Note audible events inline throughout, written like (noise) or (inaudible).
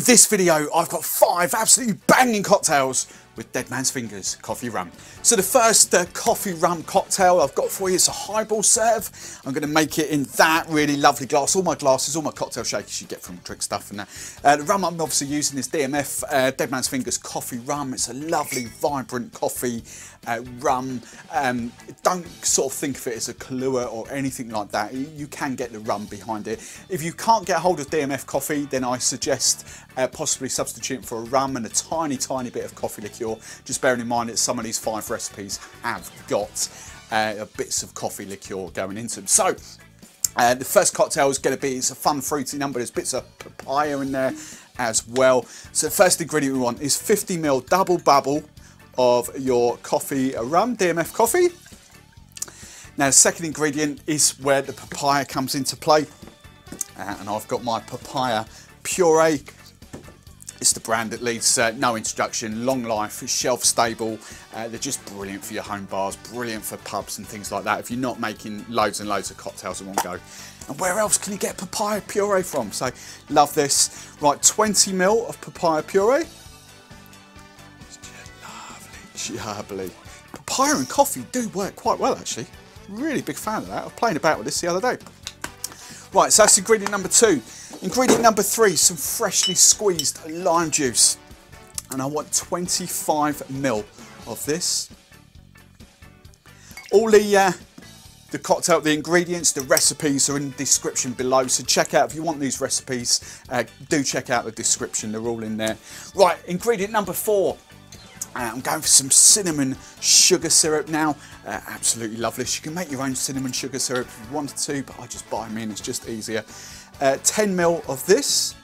In this video, I've got five absolutely banging cocktails with Dead Man's Fingers coffee rum. So the first uh, coffee rum cocktail I've got for you is a highball serve. I'm going to make it in that really lovely glass. All my glasses, all my cocktail shakers you get from Drinkstuff and that. Uh, the rum I'm obviously using is DMF uh, Dead Man's Fingers coffee rum. It's a lovely, vibrant coffee uh, rum. Um, don't sort of think of it as a Kahlua or anything like that. You can get the rum behind it. If you can't get hold of DMF coffee, then I suggest uh, possibly substituting for a rum and a tiny, tiny bit of coffee liqueur. Just bearing in mind that some of these five recipes have got uh, bits of coffee liqueur going into them. So, uh, the first cocktail is going to be, it's a fun fruity number, there's bits of papaya in there as well. So the first ingredient we want is 50ml double bubble of your coffee rum, DMF coffee. Now the second ingredient is where the papaya comes into play. Uh, and I've got my papaya puree it's the brand that leads uh, no introduction, long life, shelf stable. Uh, they're just brilliant for your home bars, brilliant for pubs and things like that. If you're not making loads and loads of cocktails in one go. And where else can you get papaya puree from? So love this. Right, 20 mil of papaya puree. It's I believe. Papaya and coffee do work quite well actually. Really big fan of that. I was playing about with this the other day. Right, so that's ingredient number two. Ingredient number three, some freshly squeezed lime juice. And I want 25 mil of this. All the, uh, the cocktail, the ingredients, the recipes are in the description below. So check out, if you want these recipes, uh, do check out the description. They're all in there. Right, ingredient number four. Uh, I'm going for some cinnamon sugar syrup now. Uh, absolutely lovely. You can make your own cinnamon sugar syrup if you wanted to, but I just buy them in, it's just easier uh, 10 mil of this.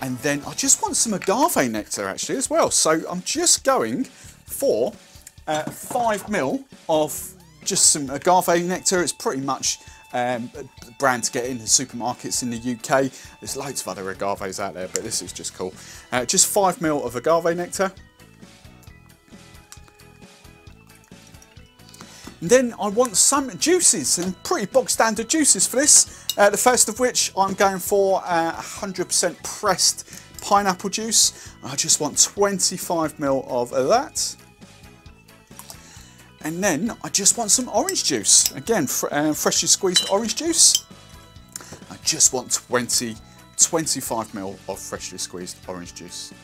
And then I just want some agave nectar actually as well. So I'm just going for uh, 5 mil of just some agave nectar. It's pretty much um, brand to get in the supermarkets in the UK. There's loads of other agaves out there, but this is just cool. Uh, just 5 mil of agave nectar. And then I want some juices, and pretty bog standard juices for this. Uh, the first of which I'm going for 100% uh, pressed pineapple juice. I just want 25ml of that. And then I just want some orange juice. Again, fr uh, freshly squeezed orange juice. I just want 20, 25ml of freshly squeezed orange juice.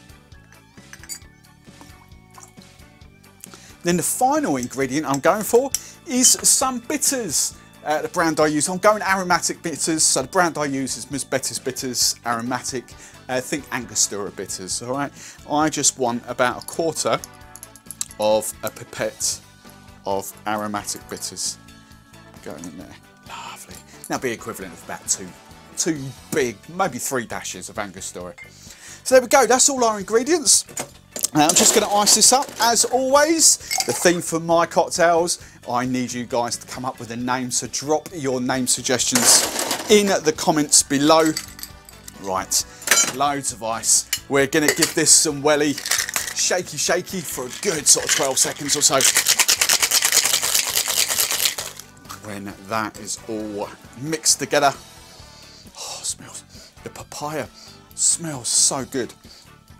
Then the final ingredient I'm going for is some bitters. Uh, the brand I use, I'm going aromatic bitters, so the brand I use is Ms. Better's Bitters Aromatic. Uh, think Angostura bitters, all right? I just want about a quarter of a pipette of aromatic bitters going in there. Lovely. Now be equivalent of about two, two big, maybe three dashes of Angostura. So there we go, that's all our ingredients. Now I'm just going to ice this up as always. The theme for my cocktails, I need you guys to come up with a name, so drop your name suggestions in the comments below. Right, loads of ice. We're going to give this some welly shaky shaky for a good sort of 12 seconds or so. When that is all mixed together, oh, smells, the papaya smells so good.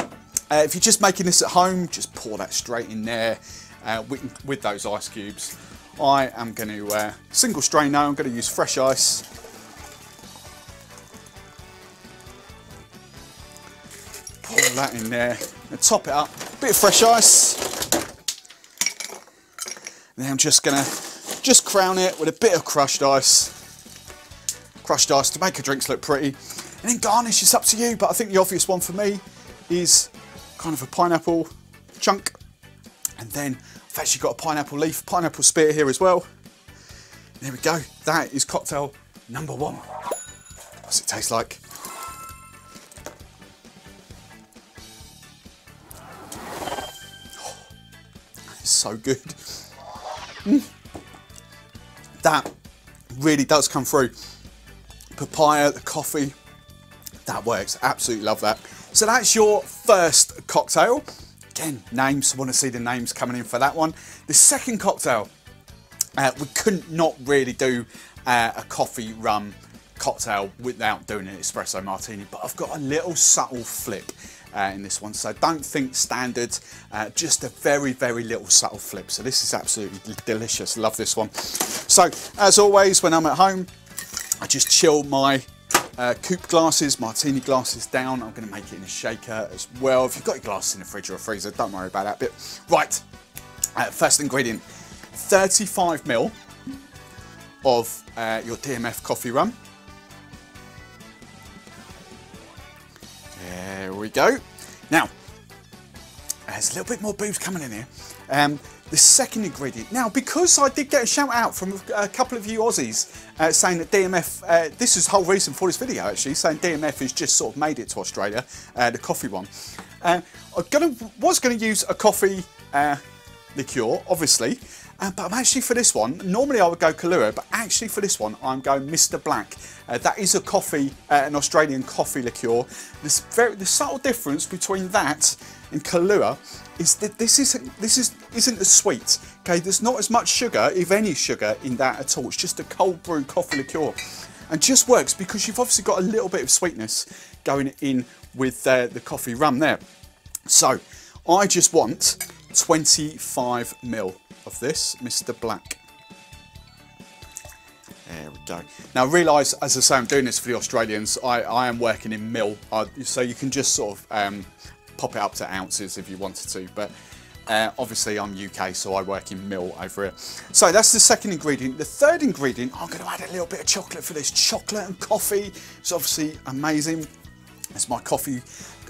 Uh, if you're just making this at home, just pour that straight in there uh, with, with, those ice cubes. I am going to uh, single strain now, I'm going to use fresh ice. Pour that in there and top it up, bit of fresh ice. Then I'm just going to just crown it with a bit of crushed ice. Crushed ice to make your drinks look pretty. And then garnish, it's up to you, but I think the obvious one for me is kind of a pineapple chunk. And then I've actually got a pineapple leaf, pineapple spear here as well. There we go. That is cocktail number one. What's it taste like? Oh, so good. Mm. That really does come through. Papaya, the coffee, that works. Absolutely love that. So that's your first cocktail. Again, names, want to see the names coming in for that one. The second cocktail, uh, we couldn't not really do uh, a coffee rum cocktail without doing an espresso martini, but I've got a little subtle flip uh, in this one. So don't think standard, uh, just a very, very little subtle flip. So this is absolutely delicious. Love this one. So as always, when I'm at home, I just chill my uh, coupe glasses, martini glasses down. I'm going to make it in a shaker as well. If you've got your glasses in the fridge or a freezer, don't worry about that bit. Right, uh, first ingredient, 35 mil of uh, your DMF coffee rum. Go. Now, there's a little bit more booze coming in here. Um, the second ingredient. Now, because I did get a shout out from a couple of you Aussies uh, saying that DMF, uh, this is the whole reason for this video actually, saying DMF has just sort of made it to Australia, uh, the coffee one. Uh, I was going to use a coffee uh, liqueur, obviously, uh, but I'm actually for this one, normally I would go Kahlua, but actually for this one I'm going Mr. Black. Uh, that is a coffee, uh, an Australian coffee liqueur. This very, the subtle difference between that and Kahlua is that this isn't this is isn't as sweet. Okay, there's not as much sugar, if any sugar, in that at all. It's just a cold brew coffee liqueur, and just works because you've obviously got a little bit of sweetness going in with uh, the coffee rum there. So I just want 25 mil of this, Mr. Black. There we go. Now realise, as I say, I'm doing this for the Australians. I, I am working in mil, so you can just sort of um, pop it up to ounces if you wanted to. But uh, obviously I'm UK, so I work in mil over here. So that's the second ingredient. The third ingredient, I'm going to add a little bit of chocolate for this. Chocolate and coffee. It's obviously amazing. It's my coffee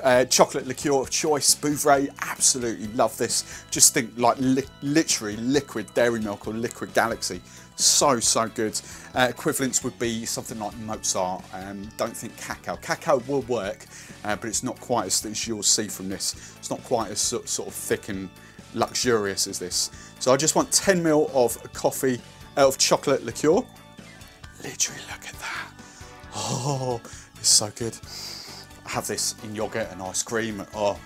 uh, chocolate liqueur of choice, Bouvray, absolutely love this. Just think like li literally liquid dairy milk or liquid galaxy. So, so good. Uh, equivalents would be something like Mozart. Um, don't think cacao. Cacao will work, uh, but it's not quite as, as you'll see from this. It's not quite as sort, sort of thick and luxurious as this. So I just want 10 ml of coffee, uh, of chocolate liqueur. Literally look at that. Oh, it's so good have this in yogurt and ice cream. Oh,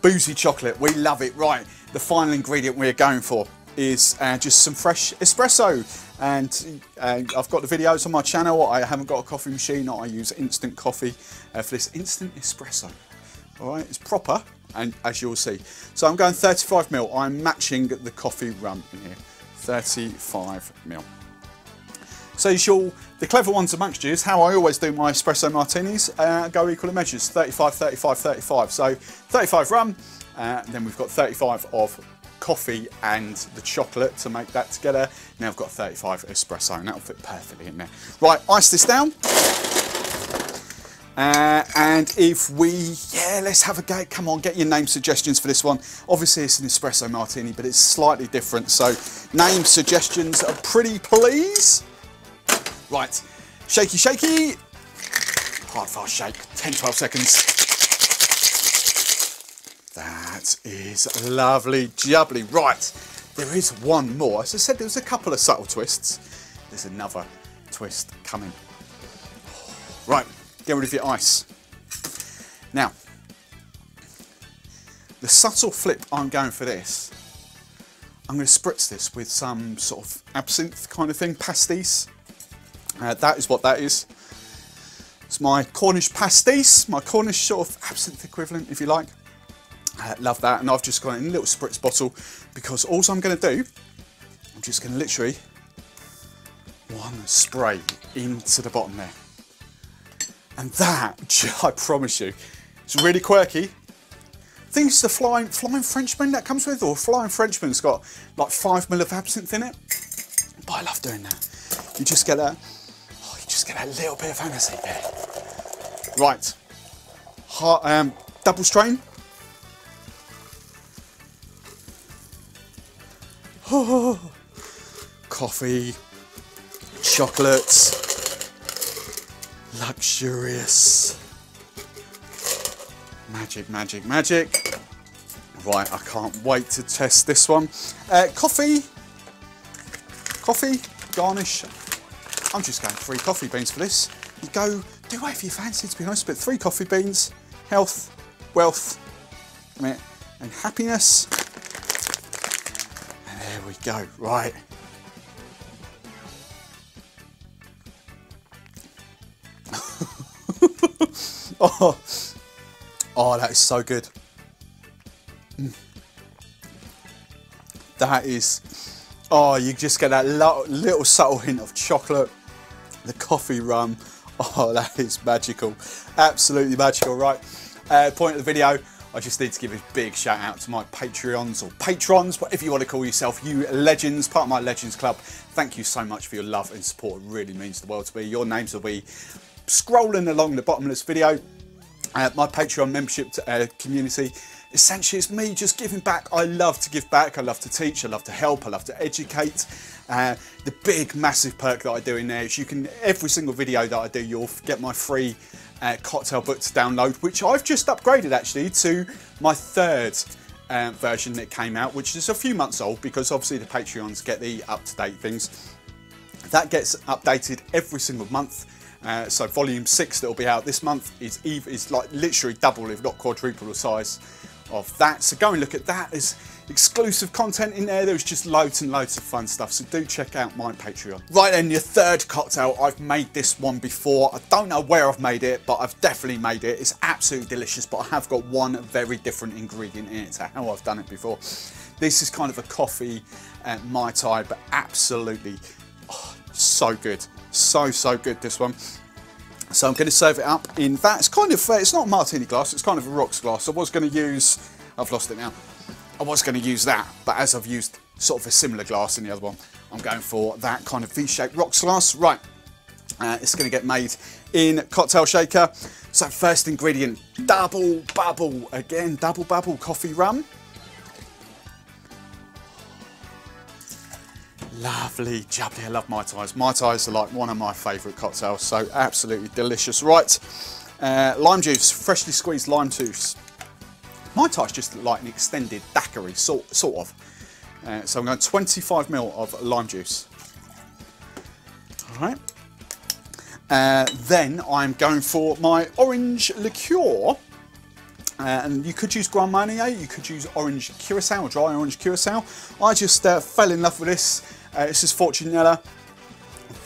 boozy chocolate, we love it. Right, the final ingredient we're going for is uh, just some fresh espresso. And uh, I've got the videos on my channel. I haven't got a coffee machine. I use instant coffee uh, for this instant espresso. All right, it's proper, and as you'll see. So I'm going 35 mil. I'm matching the coffee rum in here. 35 mil. So you'll, the clever ones amongst you is how I always do my espresso martinis, uh, go equal in measures, 35, 35, 35. So 35 rum, uh, then we've got 35 of coffee and the chocolate to make that together. Now I've got 35 espresso and that'll fit perfectly in there. Right, ice this down. Uh, and if we, yeah, let's have a go. Come on, get your name suggestions for this one. Obviously, it's an espresso martini, but it's slightly different. So, name suggestions, are pretty please. Right, shaky, shaky. Hard, fast shake, 10, 12 seconds. That is lovely, jubbly. Right, there is one more. As I said, there was a couple of subtle twists. There's another twist coming. Right, get rid of your ice. Now, the subtle flip I'm going for this, I'm going to spritz this with some sort of absinthe kind of thing, pastis. Uh, that is what that is. It's my Cornish pastis, my Cornish sort of absinthe equivalent, if you like. Uh, love that, and I've just got it in a little spritz bottle because all I'm going to do, I'm just going to literally one spray into the bottom there. And that, (laughs) I promise you, it's really quirky. I think it's the Flying, Flying Frenchman that comes with, or Flying Frenchman's got like five mil of absinthe in it. But I love doing that. You just get that just get a little bit of fantasy there. Right, Heart, um, double strain. Oh, (laughs) coffee, chocolates, luxurious. Magic, magic, magic. Right, I can't wait to test this one. Uh, coffee, coffee, garnish, I'm just going three coffee beans for this. You go, do whatever you fancy to be honest, but three coffee beans, health, wealth, and happiness. And there we go, right. (laughs) oh. oh, that is so good. Mm. That is, oh, you just get that little subtle hint of chocolate, (laughs) the coffee rum. Oh, (laughs) that is magical. Absolutely magical, right? Uh, point of the video, I just need to give a big shout out to my Patreons or patrons, whatever you want to call yourself, you legends, part of my Legends Club. Thank you so much for your love and support. It really means the world to me. Your names will be scrolling along the bottom of this video. Uh, my Patreon membership uh, community, essentially it's me just giving back. I love to give back, I love to teach, I love to help, I love to educate. Uh, the big massive perk that I do in there is you can, every single video that I do, you'll get my free uh, cocktail book to download, which I've just upgraded actually to my third uh, version that came out, which is a few months old because obviously the Patreons get the up-to-date things. That gets updated every single month. Uh, so volume six that will be out this month is, is like literally double, if not quadruple the size of that. So go and look at that. There's exclusive content in there. There's just loads and loads of fun stuff. So do check out my Patreon. Right then, your third cocktail. I've made this one before. I don't know where I've made it, but I've definitely made it. It's absolutely delicious, but I have got one very different ingredient in it to how I've done it before. This is kind of a coffee uh, Mai Tai, but absolutely oh, so good. So, so good, this one. So I'm going to serve it up in that. It's kind of, uh, it's not a martini glass, it's kind of a rocks glass. I was going to use, I've lost it now. I was going to use that, but as I've used sort of a similar glass in the other one, I'm going for that kind of V-shaped rocks glass. Right, uh, it's going to get made in cocktail shaker. So first ingredient, double bubble. Again, double bubble coffee rum. Lovely, jubbly, I love Mai Tais. Mai Tais are like one of my favourite cocktails, so absolutely delicious. Right, uh, lime juice, freshly squeezed lime juice. Mai Tai's just like an extended daiquiri, sort, sort of. Uh, so I'm going 25ml of lime juice. All right. Uh, then I'm going for my orange liqueur. Uh, and you could use Grand Marnier, you could use orange curacao, or dry orange curacao. I just uh, fell in love with this. Uh, this is Fortunella.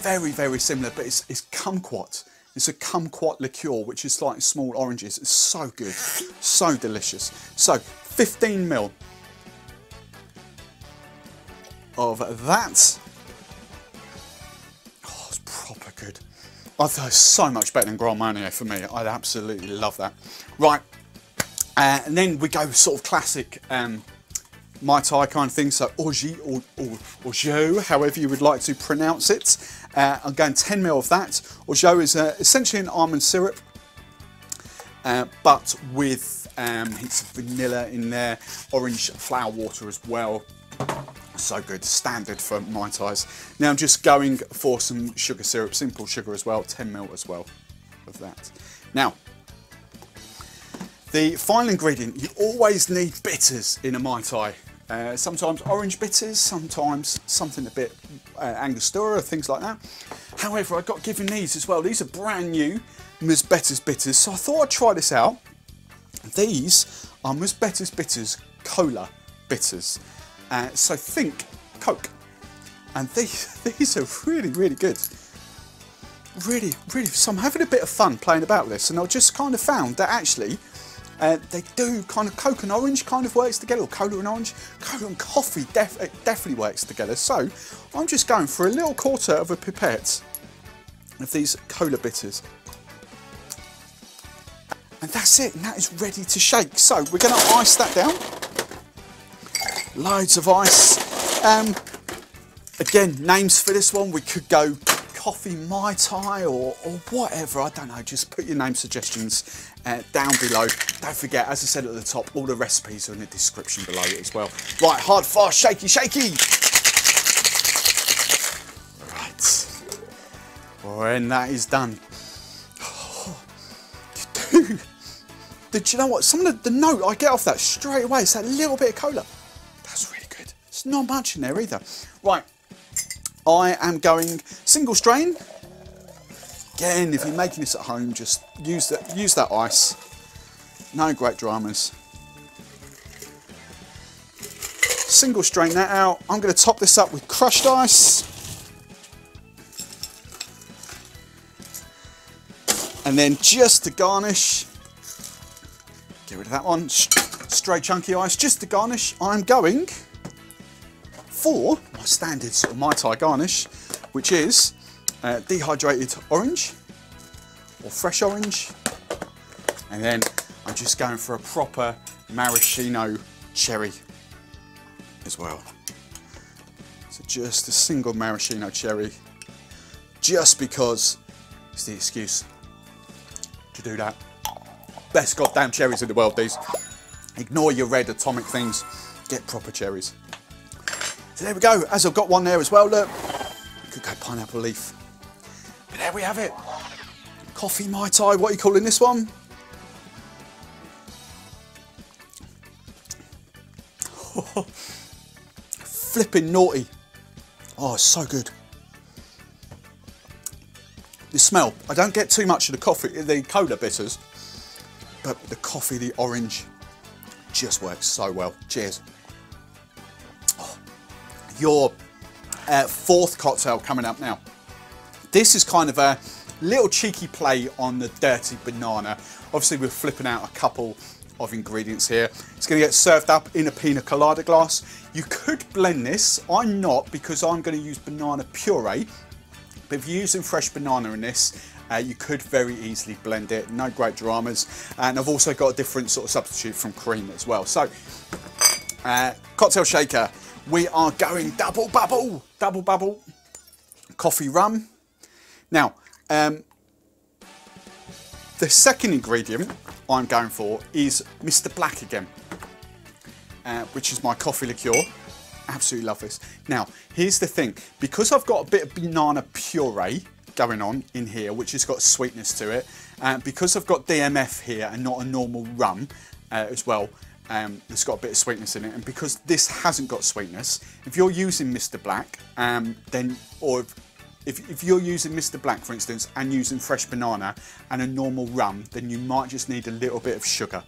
Very, very similar, but it's, it's kumquat. It's a kumquat liqueur, which is like small oranges. It's so good, so delicious. So 15 mil of that. Oh, it's proper good. I thought so much better than Grand Marnier for me. I'd absolutely love that. Right, uh, and then we go sort of classic um, Mai Tai kind of thing, so orgeat or, or, orgeat, however you would like to pronounce it. Uh, I'm going 10 ml of that. Orgeat is uh, essentially an almond syrup, uh, but with um, hints of vanilla in there, orange flower water as well. So good, standard for Mai Tais. Now I'm just going for some sugar syrup, simple sugar as well, 10 ml as well of that. Now, the final ingredient, you always need bitters in a Mai Tai. Uh, sometimes orange bitters, sometimes something a bit uh, Angostura, things like that. However, I got given these as well. These are brand new Ms. Better's bitters, so I thought I'd try this out. These are Ms. Better's bitters cola bitters. Uh, so think Coke. And these, (laughs) these are really, really good. Really, really, so I'm having a bit of fun playing about with this and I just kind of found that actually uh, they do kind of Coke and orange kind of works together, or cola and orange. Cola and coffee def definitely works together. So I'm just going for a little quarter of a pipette of these cola bitters. And that's it, and that is ready to shake. So we're going to ice that down. Loads of ice. Um, again, names for this one, we could go coffee Mai Tai or, or whatever, I don't know, just put your name suggestions uh, down below. Don't forget, as I said at the top, all the recipes are in the description below as well. Right, hard, fast, shaky, shaky. Right, when that is done, (sighs) did you know what? Some of the, the note I get off that straight away is that little bit of cola. That's really good. It's not much in there either. Right, I am going single strain. Again, if you're making this at home, just use that, use that ice. No great dramas. Single strain that out. I'm going to top this up with crushed ice. And then just to garnish, get rid of that one, straight chunky ice, just to garnish, I'm going for my standard sort of Mai Tai garnish, which is uh, dehydrated orange or fresh orange. And then I'm just going for a proper maraschino cherry as well. So just a single maraschino cherry, just because it's the excuse to do that. Best goddamn cherries in the world, these. Ignore your red atomic things, get proper cherries. So there we go, as I've got one there as well, look. Could go pineapple leaf. But there we have it. Coffee Mai Tai, what are you calling this one? (laughs) Flipping naughty. Oh, it's so good. The smell, I don't get too much of the coffee, the cola bitters, but the coffee, the orange, just works so well. Cheers. Your uh, fourth cocktail coming up now. This is kind of a little cheeky play on the dirty banana. Obviously we're flipping out a couple of ingredients here. It's going to get served up in a pina colada glass. You could blend this. I'm not because I'm going to use banana puree. But if you're using fresh banana in this, uh, you could very easily blend it. No great dramas. And I've also got a different sort of substitute from cream as well. So, uh, cocktail shaker. We are going double bubble, double bubble, coffee rum. Now, um, the second ingredient I'm going for is Mr. Black again, uh, which is my coffee liqueur. Absolutely love this. Now, here's the thing. Because I've got a bit of banana puree going on in here, which has got sweetness to it, uh, because I've got DMF here and not a normal rum uh, as well, um, it's got a bit of sweetness in it. And because this hasn't got sweetness, if you're using Mr. Black, um, then, or if, if, if, you're using Mr. Black, for instance, and using fresh banana and a normal rum, then you might just need a little bit of sugar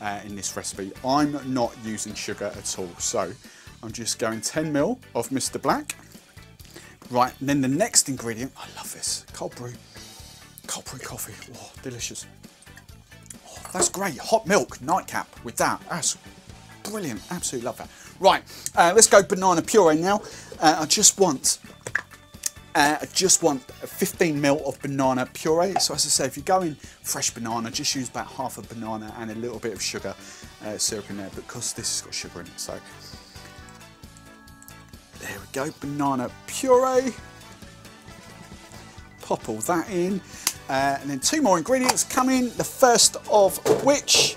uh, in this recipe. I'm not using sugar at all, so I'm just going 10 mil of Mr. Black. Right, and then the next ingredient, I love this, cold brew, cold brew coffee, oh, delicious. That's great, hot milk, nightcap with that, that's brilliant, absolutely love that. Right, uh, let's go banana puree now. Uh, I just want uh, I just want 15 ml of banana puree. So as I say, if you're going fresh banana, just use about half a banana and a little bit of sugar uh, syrup in there because this has got sugar in it. So there we go, banana puree. Pop all that in. Uh, and then two more ingredients come in. The first of which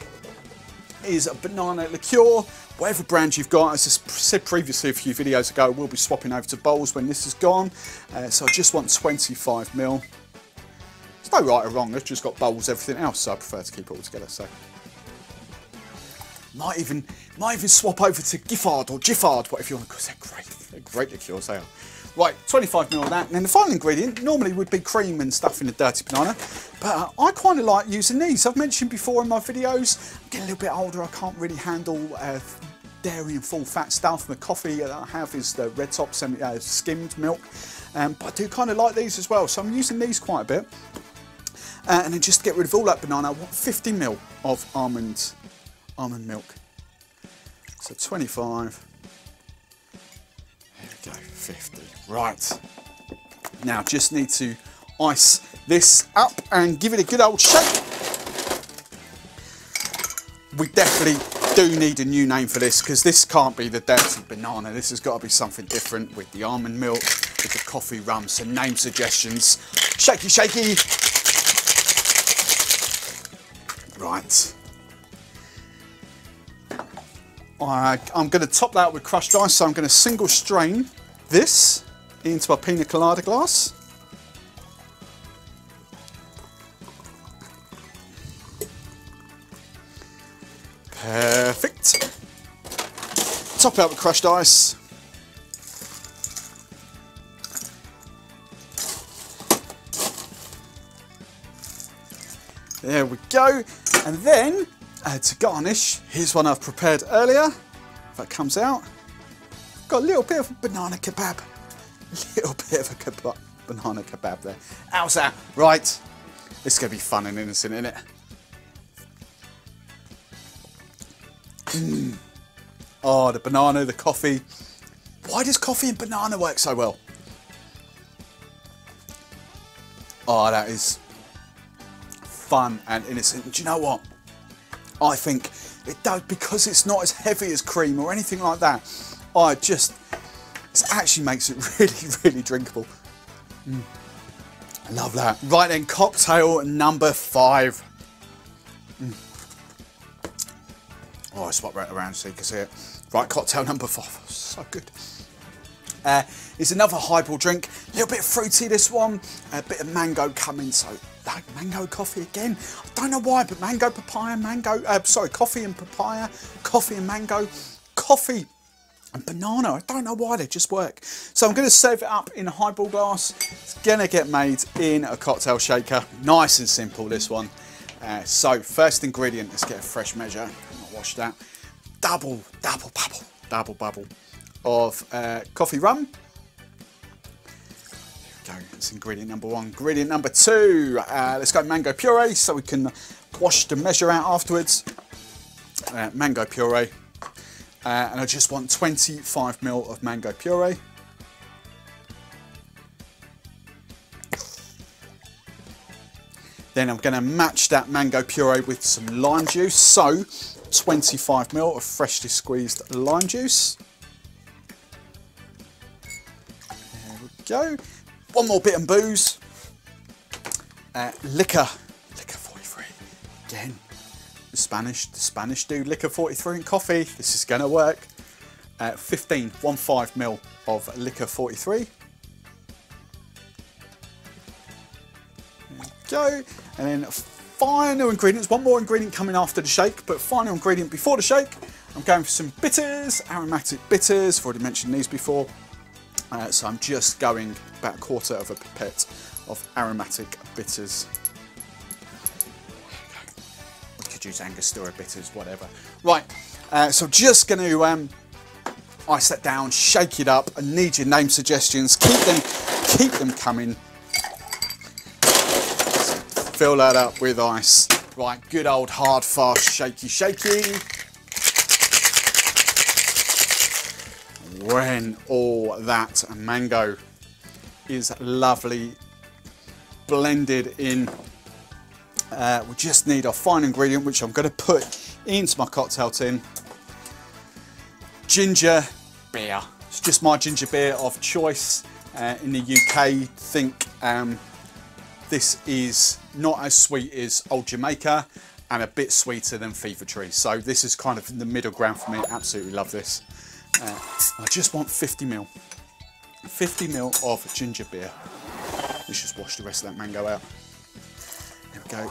is a banana liqueur whatever brand you've got, as I said previously a few videos ago, we'll be swapping over to Bols when this is gone. Uh, so I just want 25 mil. It's no right or wrong, I've just got Bols, everything else, so I prefer to keep it all together. So might even might even swap over to Giffard or Giffard, whatever you want to. They're great, they're great liqueurs, they are. Right, 25 ml of that. And then the final ingredient normally would be cream and stuff in a dirty banana, but uh, I kind of like using these. I've mentioned before in my videos, I'm getting a little bit older, I can't really handle uh, dairy and full fat stuff. The coffee that I have is the red top semi, uh, skimmed milk, um, but I do kind of like these as well. So I'm using these quite a bit. Uh, and then just to get rid of all that banana, I want 50 ml of almond, almond milk. So 25, there 50. Right. Now just need to ice this up and give it a good old shake. We definitely do need a new name for this because this can't be the dirty banana. This has got to be something different with the almond milk, with the coffee rum. So name suggestions. Shaky, shaky. Right. I'm going to top that with crushed ice, so I'm going to single strain this into a pina colada glass. Perfect. Top up with crushed ice. There we go. And then, uh, to garnish, here's one I've prepared earlier. If that comes out. Got a little bit of banana kebab. A (laughs) little bit of a kebab, banana kebab there. How's that? Right. It's going to be fun and innocent, isn't it? Oh, the banana, the coffee. Why does coffee and banana work so well? Oh, that is fun and innocent. Do you know what? I think it does because it's not as heavy as cream or anything like that. I just, it actually makes it (laughs) really, really drinkable. Mm. I love that. Right then, cocktail number five. Mm. Oh, I swap right around so you can see it. Right, cocktail number five. (laughs) So good. Uh, it's another highball drink. A little bit fruity, this one. A bit of mango coming, so like mango coffee again. I don't know why, but mango, papaya, mango, uh, sorry, coffee and papaya, coffee and mango, coffee and banana. I don't know why, they just work. So I'm going to serve it up in a highball glass. It's going to get made in a cocktail shaker. Nice and simple, this one. Uh, so first ingredient, let's get a fresh measure. Wash that. Double, double bubble, double bubble of uh, coffee rum. There we go, that's ingredient number one. Ingredient number two, uh, let's go mango puree so we can wash the measure out afterwards. Uh, mango puree. Uh, and I just want 25 ml of mango puree. Then I'm going to match that mango puree with some lime juice. So 25 ml of freshly squeezed lime juice. There we go. One more bit of booze. Uh, liquor. Licor 43. Again, Spanish, the Spanish do licor 43 in coffee. This is going to work. Uh, 15, 1.5 mil of licor 43. There we go. And then final ingredients, one more ingredient coming after the shake, but final ingredient before the shake, I'm going for some bitters, aromatic bitters. I've already mentioned these before. Uh, so I'm just going about a quarter of a pipette of aromatic bitters. Use Angostura bitters, whatever. Right, uh, so just going to um, ice that down, shake it up. I need your name suggestions. Keep them, keep them coming. Fill that up with ice. Right, good old hard, fast, shaky, shaky. When all that mango is lovely blended in, uh, we just need our fine ingredient, which I'm going to put into my cocktail tin. Ginger beer. It's just my ginger beer of choice uh, in the UK. Think um, this is not as sweet as Old Jamaica and a bit sweeter than Fever Tree. So this is kind of in the middle ground for me. Absolutely love this. Uh, I just want 50 mil. 50 mil of ginger beer. Let's just wash the rest of that mango out. Go.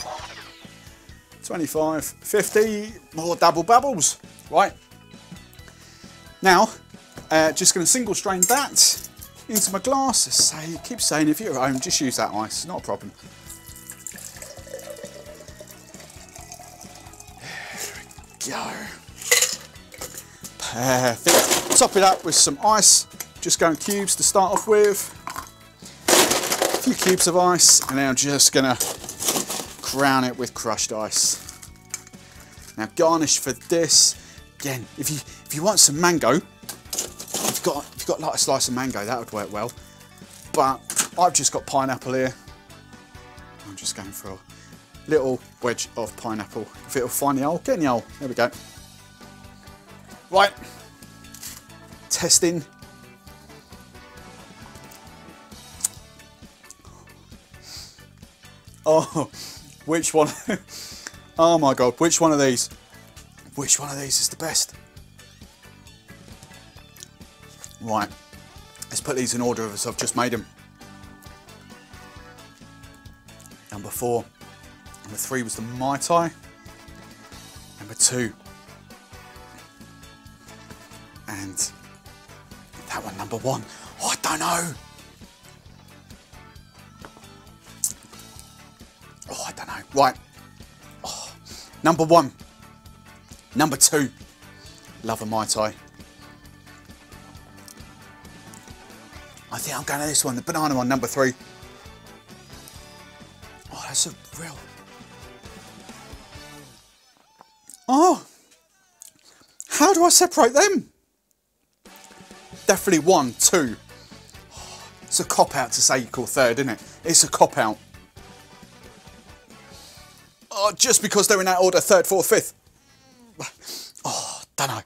25, 50, more double bubbles. Right. Now, uh, just going to single strain that into my glass. Say, keep saying if you're at home, just use that ice, not a problem. There we go. Perfect. Top it up with some ice. Just going cubes to start off with. A few cubes of ice, and now just gonna crown it with crushed ice. Now garnish for this. Again, if you if you want some mango, if you've got if you've got like a slice of mango, that would work well. But I've just got pineapple here. I'm just going for a little wedge of pineapple. If it'll find the hole, get in the hole. There we go. Right, testing. Oh, which one? (laughs) oh my God, which one of these? Which one of these is the best? Right, let's put these in order as I've just made them. Number four. Number three was the Mai Tai. Number two. And that one, number one. Oh, I don't know. Right. Oh, number one. Number two. Love a Mai Tai. I think I'm going to this one, the banana one, number three. Oh, that's a real... Oh! How do I separate them? Definitely one, two. Oh, it's a cop-out to say you call third, isn't it? It's a cop-out just because they're in that order, third, fourth, fifth. Ah, oh, dunno.